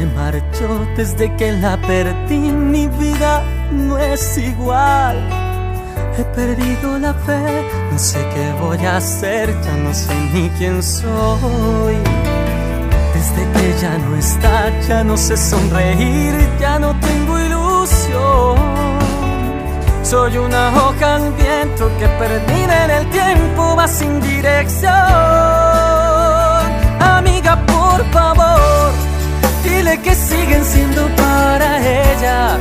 marchó desde que la perdí. Mi vida no es igual. He perdido la fe, no sé qué voy a hacer, ya no sé ni quién soy. Desde que ya no está, ya no sé sonreír, ya no tengo ilusión. Soy una hoja al viento que perdida en el tiempo va sin dirección. Amiga, por favor, dile que siguen siendo para ella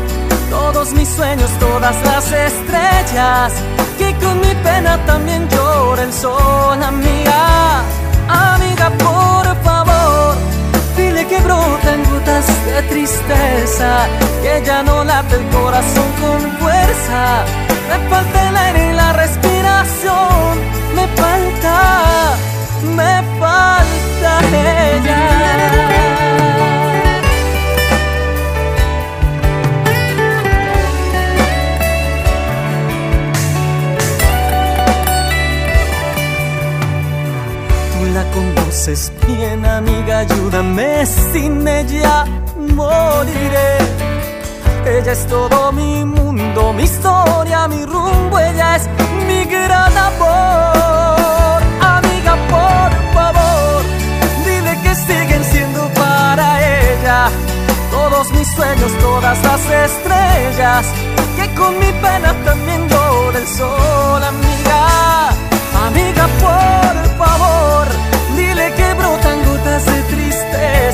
todos mis sueños, todas las estrellas. Que con mi pena también llora el sol, amiga. Amiga, por favor, dile que brotan gotas de tristeza. Que ya no late el corazón con fuerza. Me falta el aire y la respiración. Me falta, me falta ella. Bien, amiga, ayúdame, sin ella moriré. Ella es todo mi mundo, mi historia, mi rumbo, ella es mi gran amor. Amiga, por favor, dile que siguen siendo para ella todos mis sueños, todas las estrellas, que con mi pena también llora el sol, amiga. Amiga, por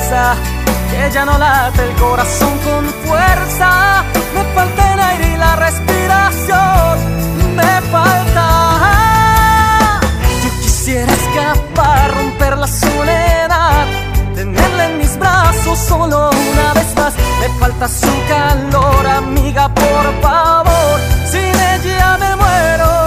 que ya no late el corazón con fuerza. Me falta el aire y la respiración, me falta. Yo quisiera escapar, romper la soledad, tenerla en mis brazos solo una vez más. Me falta su calor, amiga, por favor, sin ella me muero.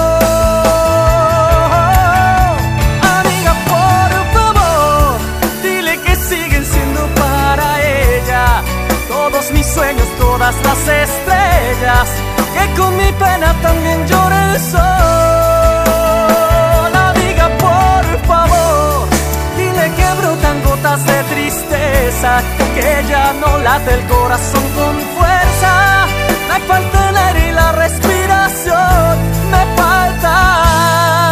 Todas las estrellas, que con mi pena también llore el sol. Amiga, por favor, dile que brotan gotas de tristeza, que ya no late el corazón con fuerza. Me falta el aire y la respiración, me falta.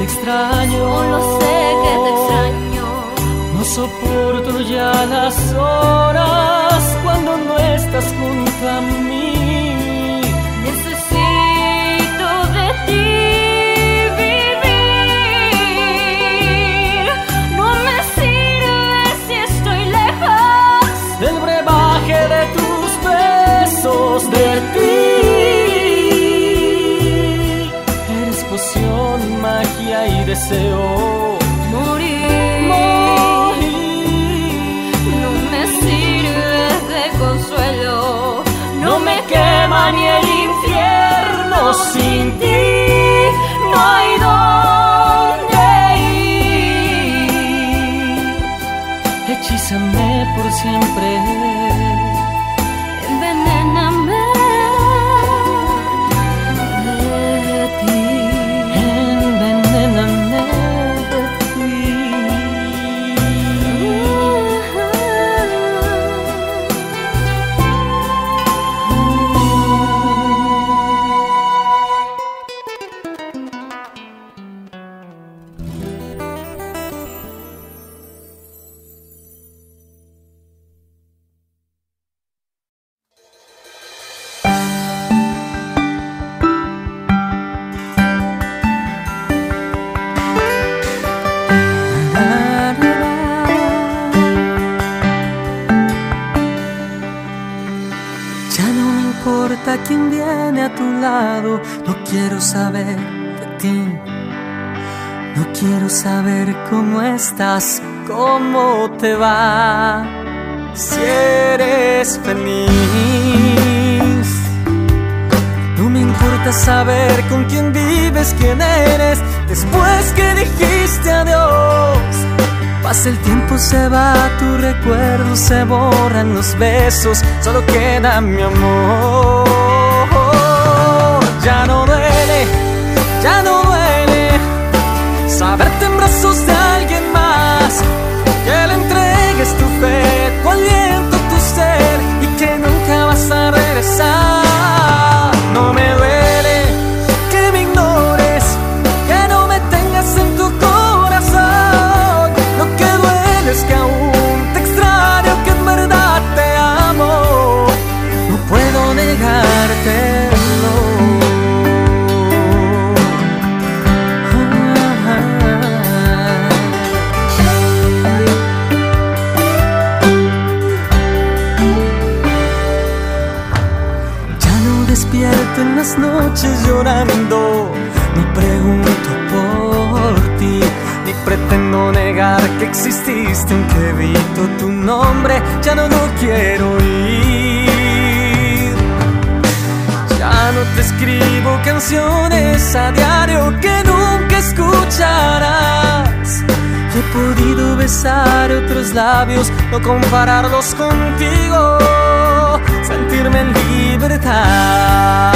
te extraño. Solo sé que te extraño. No soporto ya las horas. estás, cómo te va, si eres feliz. No me importa saber con quién vives, quién eres, después que dijiste adiós. Pasa el tiempo, se va, tu recuerdo se borran los besos, solo queda mi amor. Ya no duele, ya no duele saberte en brazos de llorando, ni pregunto por ti, ni pretendo negar que exististe, aunque evito tu nombre, ya no lo quiero ir. Ya no te escribo canciones a diario que nunca escucharás. He podido besar otros labios, no compararlos contigo, sentirme en libertad.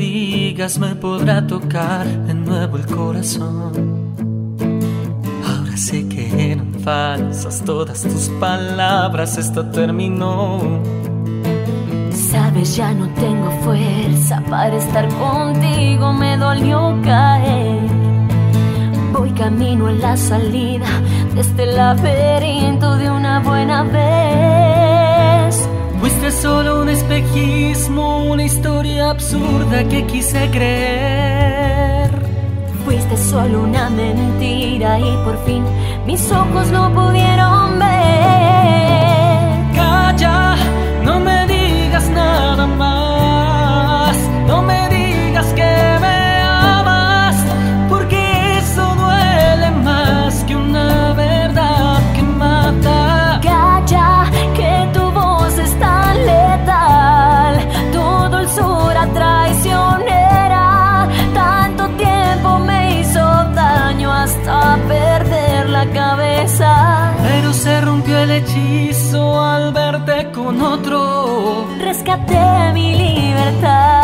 Digas me podrá tocar de nuevo el corazón. Ahora sé que eran falsas todas tus palabras, esto terminó. Sabes, ya no tengo fuerza para estar contigo, me dolió caer. Voy camino en la salida de este laberinto de una buena vez. Fuiste solo un espejismo, una historia absurda que quise creer. Fuiste solo una mentira y por fin mis ojos no pudieron ver. Calla, no me digas nada más, no me digas que Rescaté mi libertad.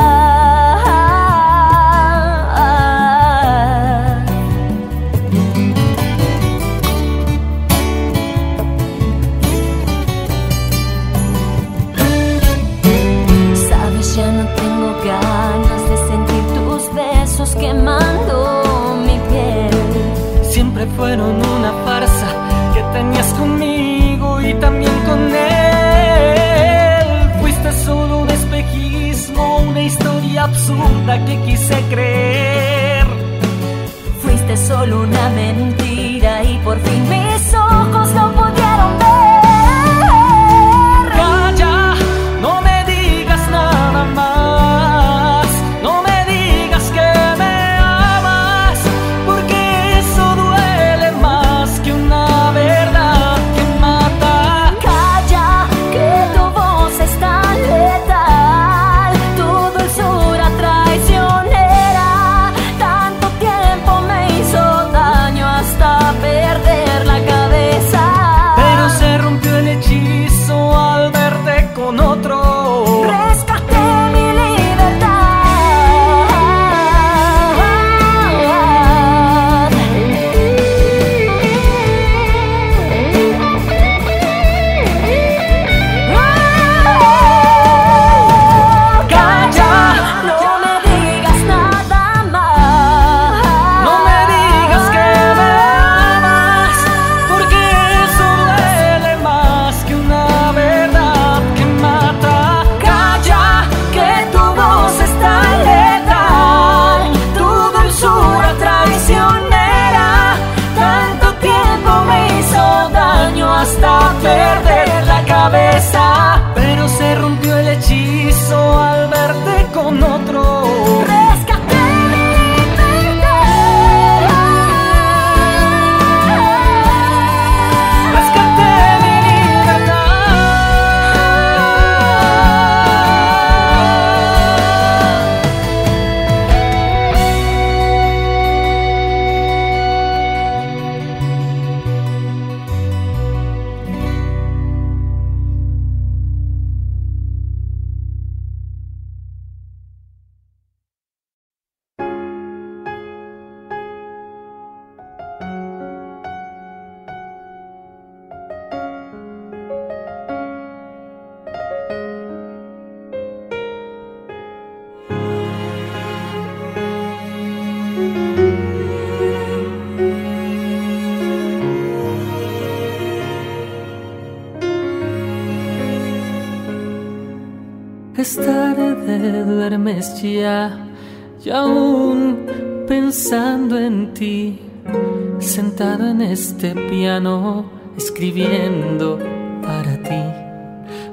Este piano, escribiendo para ti,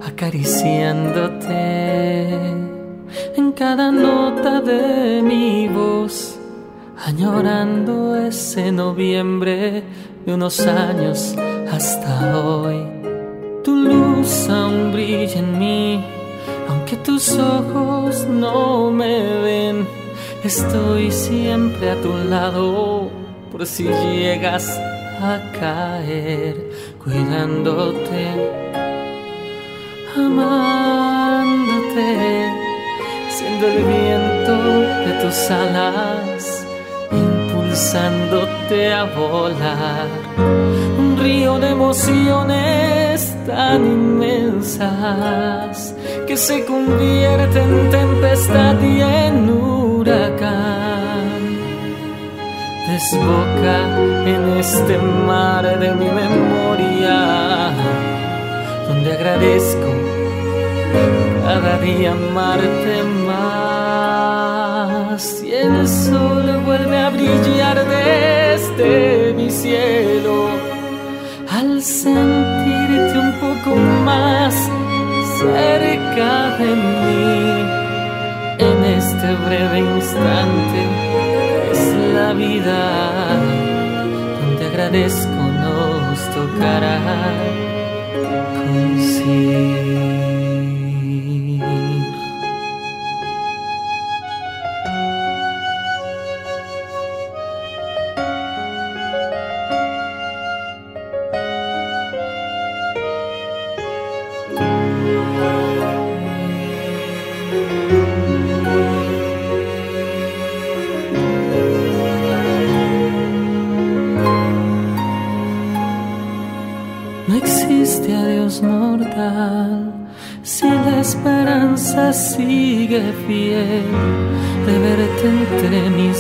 acariciándote en cada nota de mi voz, añorando ese noviembre de unos años hasta hoy. Tu luz aún brilla en mí, aunque tus ojos no me ven. Estoy siempre a tu lado, por si llegas a caer, cuidándote, amándote, siendo el viento de tus alas, impulsándote a volar. Un río de emociones tan inmensas que se convierte en tempestad y en huracán. Desboca en este mar de mi memoria, donde agradezco cada día amarte más. Y el sol vuelve a brillar desde mi cielo al sentirte un poco más cerca de mí. En este breve instante es la vida donde agradezco nos tocará coincidir.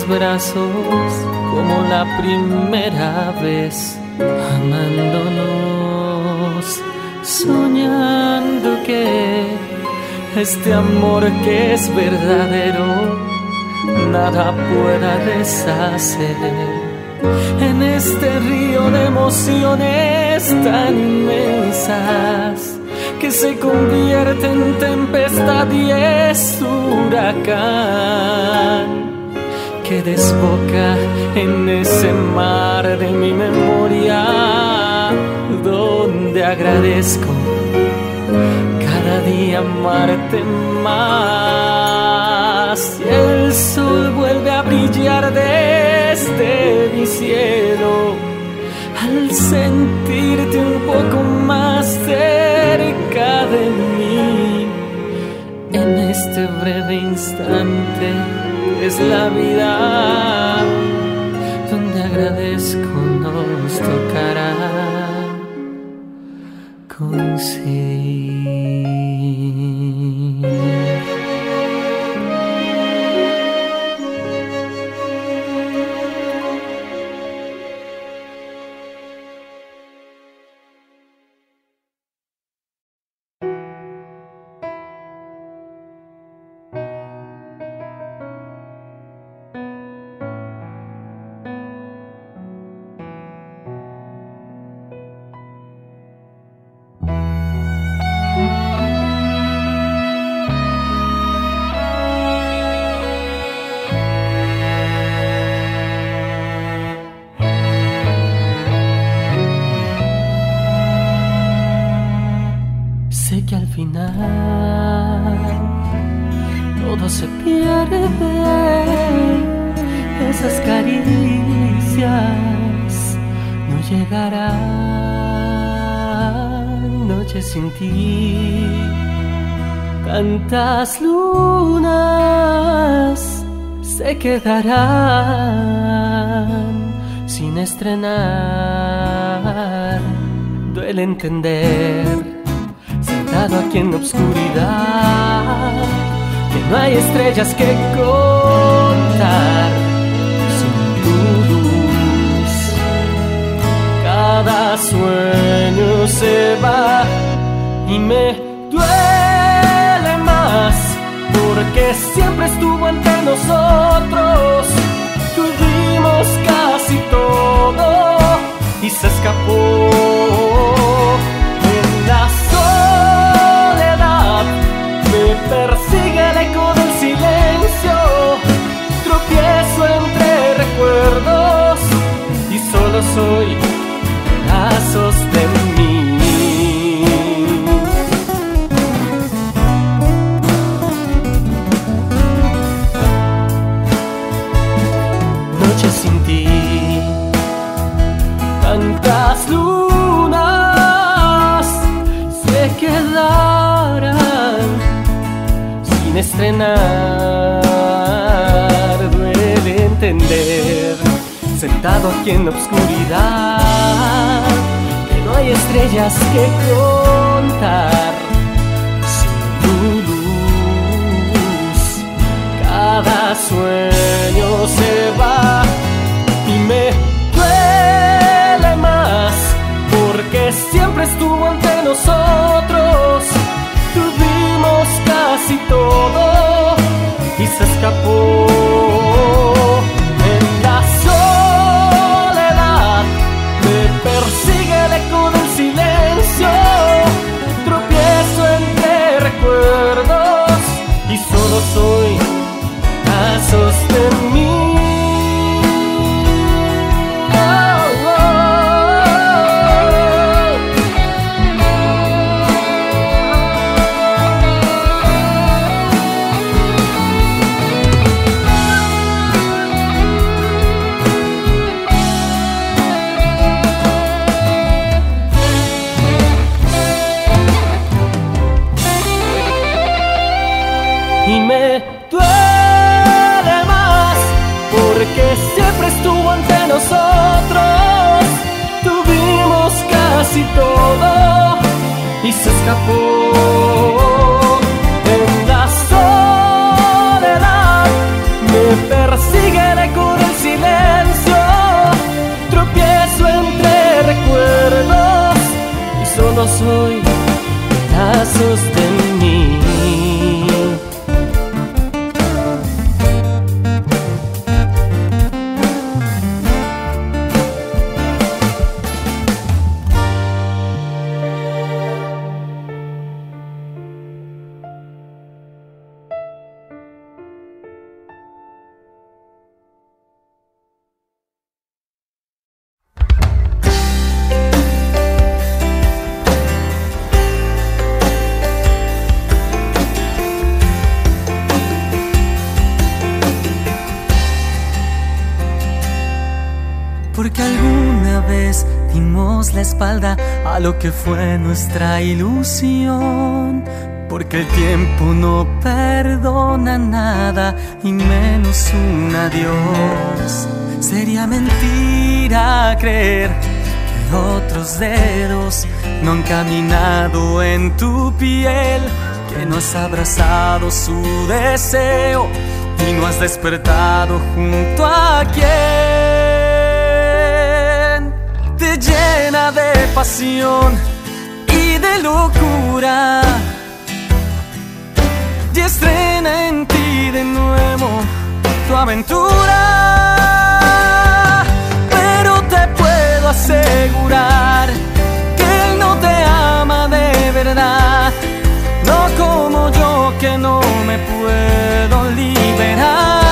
Brazos como la primera vez, amándonos, soñando que este amor que es verdadero nada pueda deshacer. En este río de emociones tan inmensas que se convierte en tempestad y es huracán que desboca en ese mar de mi memoria donde agradezco cada día amarte más y el sol vuelve a brillar desde mi cielo al sentirte un poco más cerca de mí. En este breve instante es la vida donde agradezco nos tocará coincidir. Quedarán sin estrenar. Duele entender, sentado aquí en la oscuridad, que no hay estrellas que contar sin luz. Cada sueño se va y me duele más porque siempre estuvo entre nosotros. Tuvimos casi todo y se escapó. Estrenar. entender, sentado aquí en la oscuridad, que no hay estrellas que contar, sin luz, cada sueño se va y me duele más, porque siempre estuvo ante Porque alguna vez dimos la espalda a lo que fue nuestra ilusión. Porque el tiempo no perdona nada y menos un adiós. Sería mentira creer que otros dedos no han caminado en tu piel, que no has abrazado su deseo y no has despertado junto a quien te llena de pasión y de locura. Y estrena en ti de nuevo tu aventura. Pero te puedo asegurar que él no te ama de verdad, no como yo que no me puedo liberar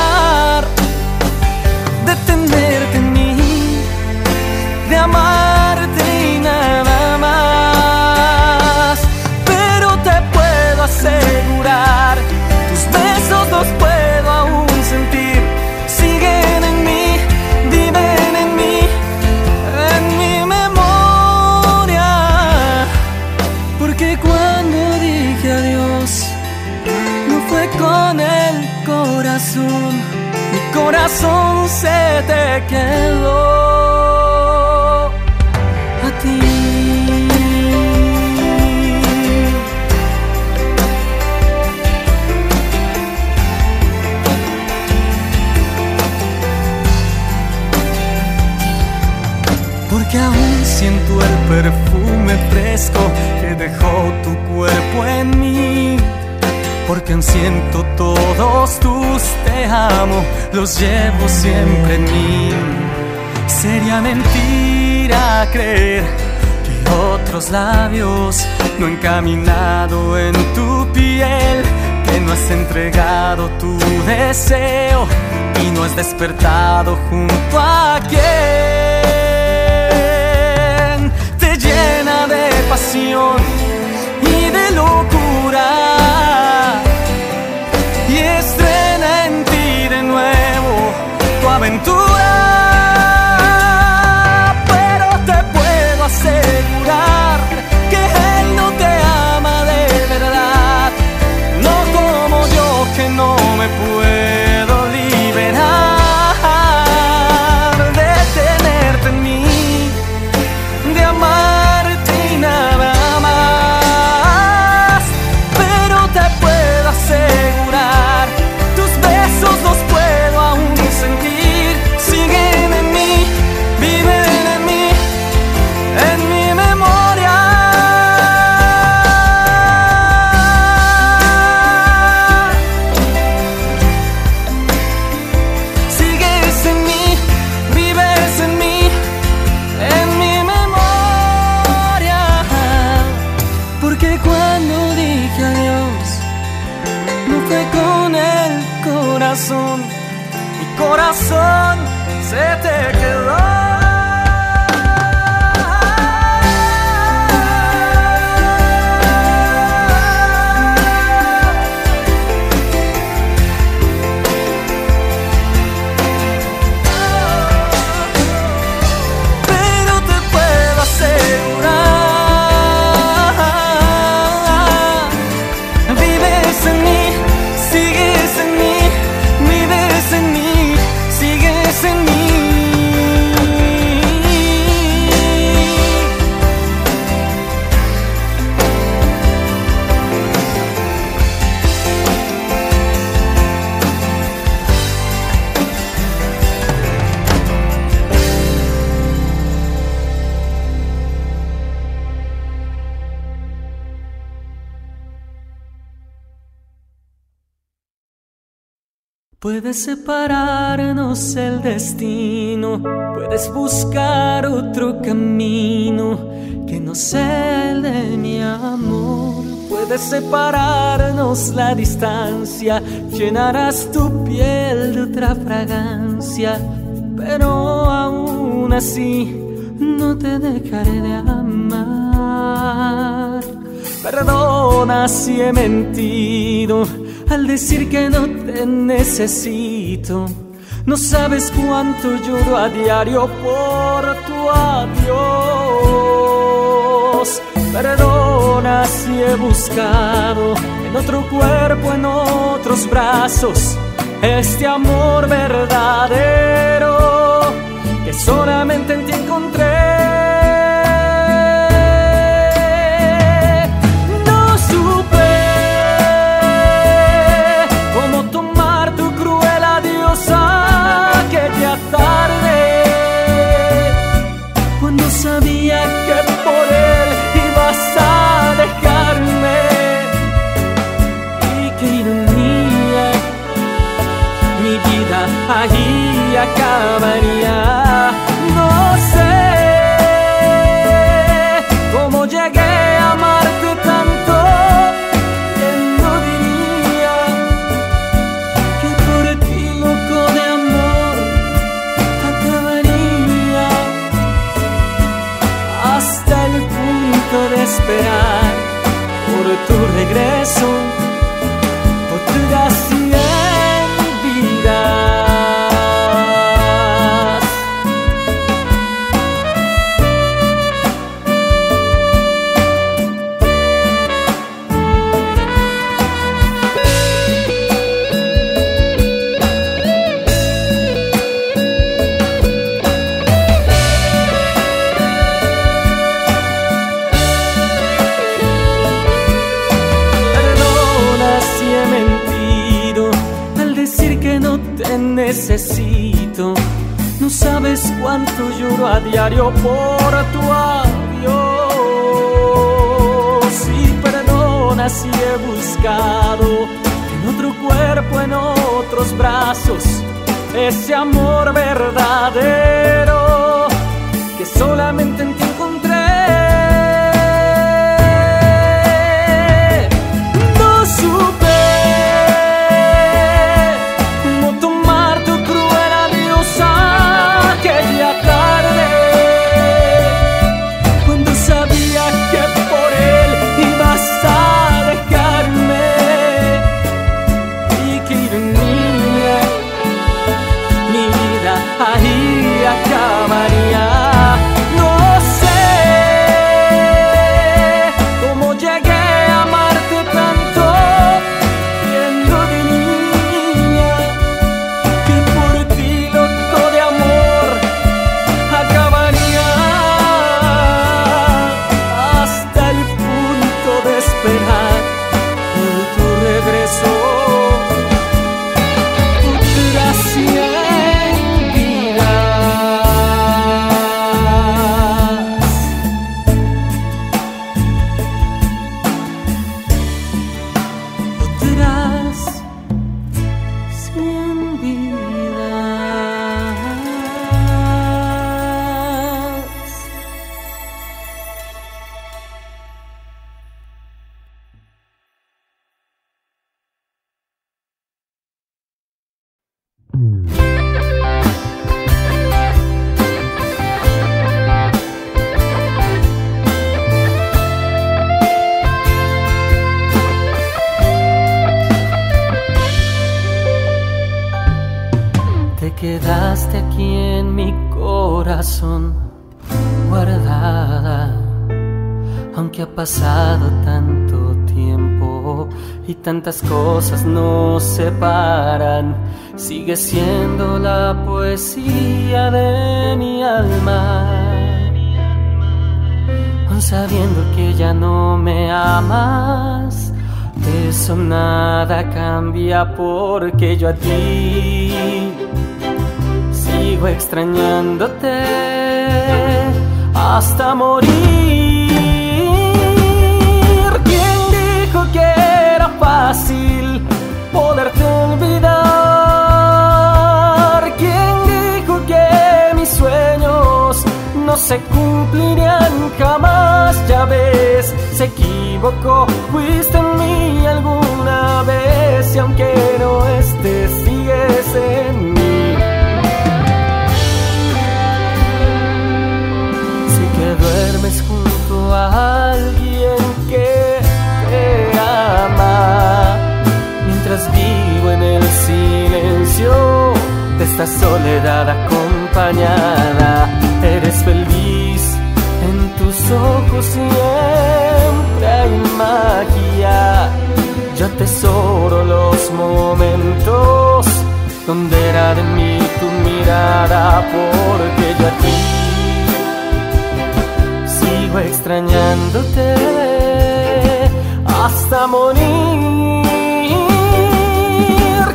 los puedo aún sentir. Siguen en mí, viven en mí, en mi memoria. Porque cuando dije adiós, no fue con el corazón, mi corazón se te quedó los llevo siempre en mí. Sería mentira creer que otros labios no han caminado en tu piel, que no has entregado tu deseo y no has despertado junto a quien te llena de pasión y de locura aventura. Pero te puedo asegurar que él no te ama de verdad, no como yo que no me puedo separarnos el destino, puedes buscar otro camino que no sea el de mi amor. Puedes separarnos la distancia, llenarás tu piel de otra fragancia, pero aún así no te dejaré de amar. Perdona si he mentido al decir que no te necesito. No sabes cuánto lloro a diario por tu adiós. Perdona si he buscado en otro cuerpo, en otros brazos, este amor verdadero que solamente en ti encontré. Sou tantas cosas nos separan, sigue siendo la poesía de mi alma. Aun sabiendo que ya no me amas, eso nada cambia porque yo a ti sigo extrañándote hasta morir. Se cumplirían jamás. Ya ves, se equivocó, fuiste en mí alguna vez y aunque no estés, sigues en mí. Si que duermes junto a alguien que te ama, mientras vivo en el silencio de esta soledad acompañada, ojos siempre hay magia. Yo atesoro los momentos donde era de mí tu mirada, porque yo a ti sigo extrañándote hasta morir.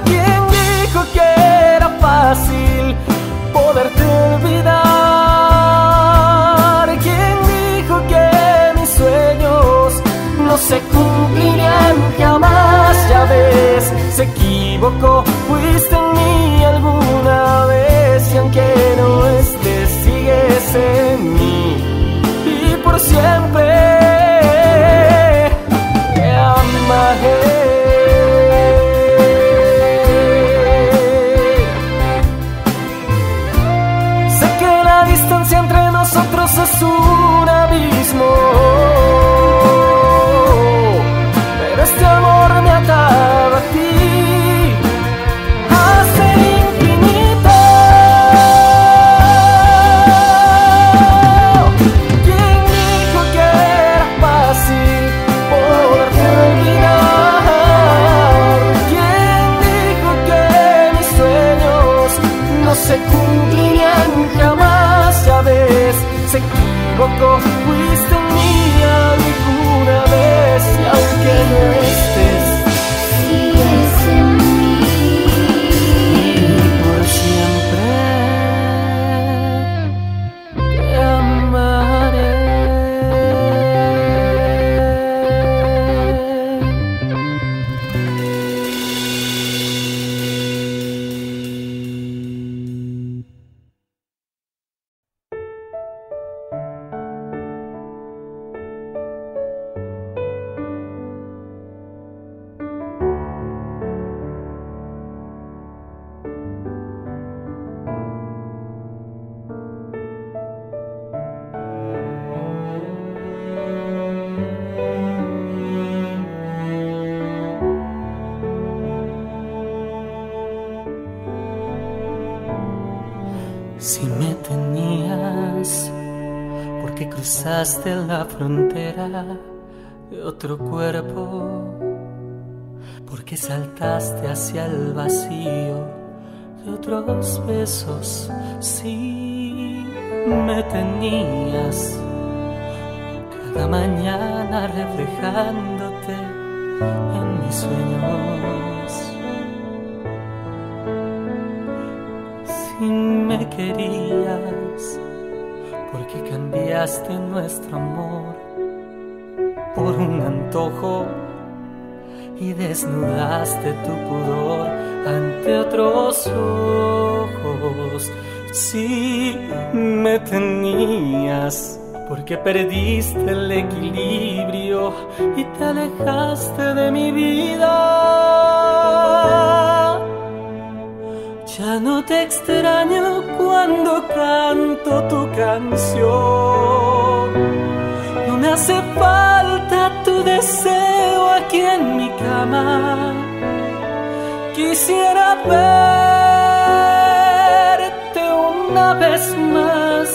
¿Quién dijo que era fácil poderte olvidar? No se cumplirían jamás? Ya ves, se equivocó, fuiste en mí alguna vez y aunque no estés, sigues en mí y por siempre te amaré. Si me tenías, porque cruzaste la frontera de otro cuerpo, porque saltaste hacia el vacío de otros besos. Si me tenías, cada mañana reflejándote en mis sueños. Querías, porque cambiaste nuestro amor por un antojo y desnudaste tu pudor ante otros ojos. Si me tenías, porque perdiste el equilibrio y te alejaste de mi vida. Ya no te extraño cuando canto tu canción. No me hace falta tu deseo aquí en mi cama. Quisiera verte una vez más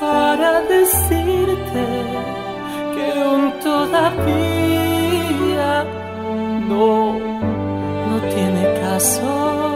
para decirte que aún todavía no, no tiene caso.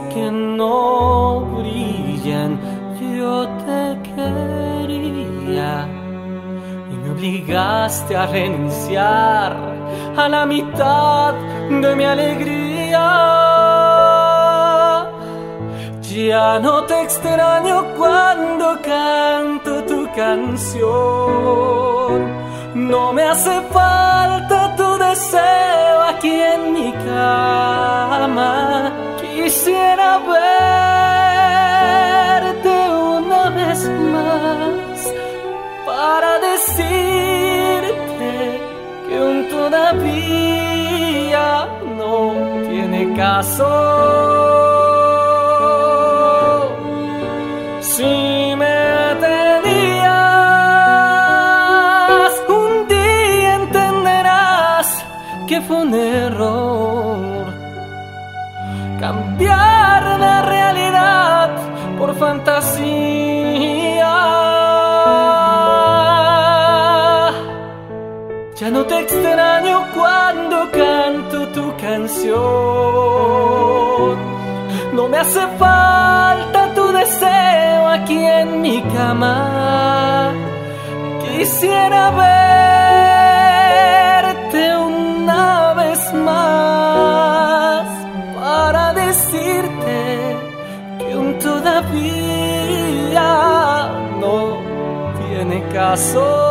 que no brillan. Yo te quería y me obligaste a renunciar a la mitad de mi alegría. Ya no te extraño cuando canto tu canción. No me hace falta tu deseo aquí en mi cama. Verte una vez más para decirte que aún todavía no tiene caso. Ya no te extraño cuando canto tu canción. No me hace falta tu deseo aquí en mi cama. Quisiera verte tiene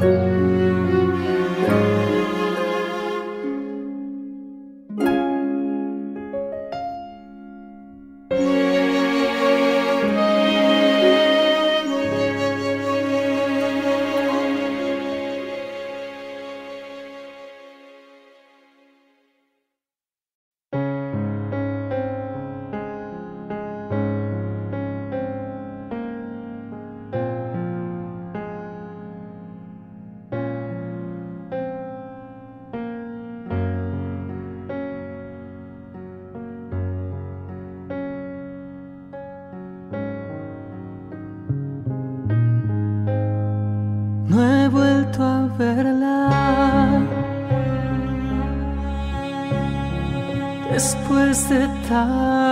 啊 setahun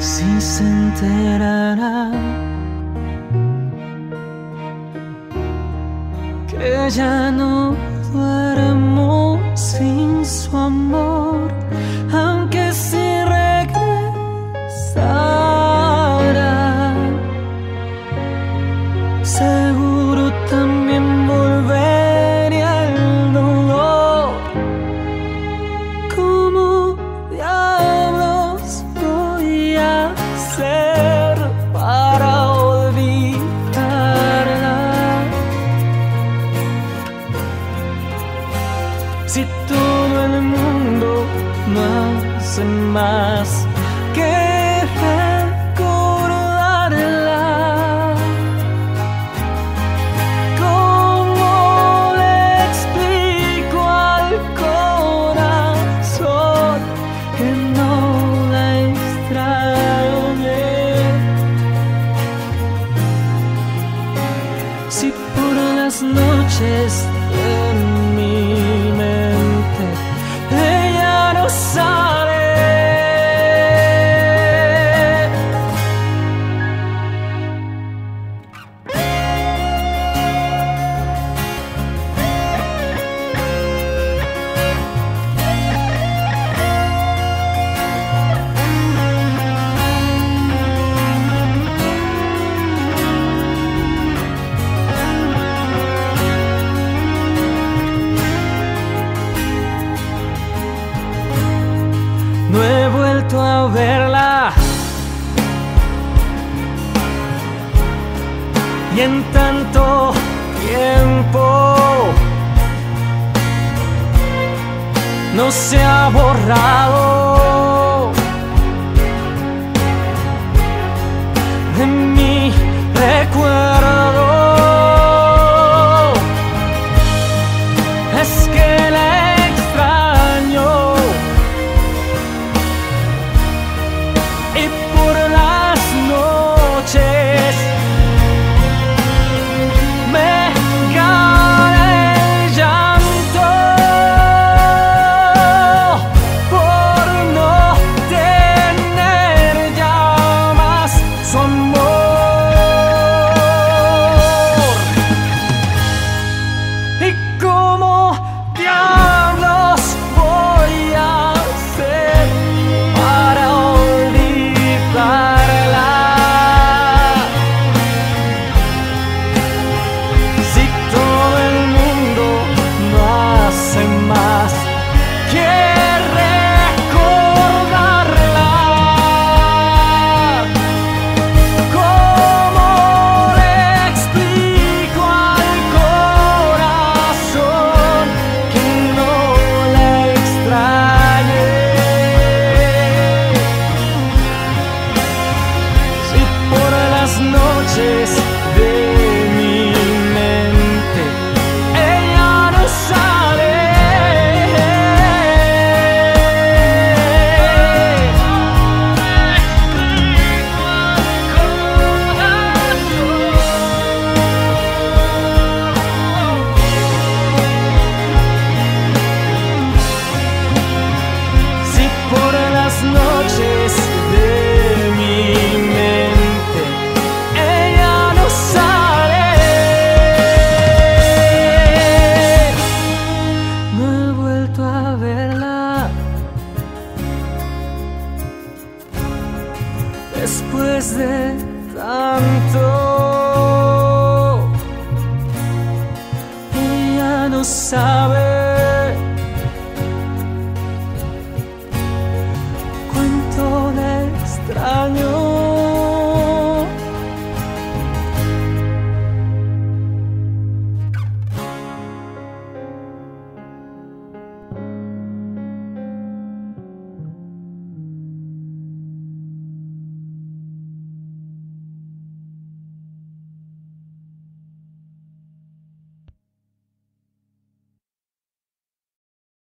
si se enterara que ya no duermo sin su amor. encontrar.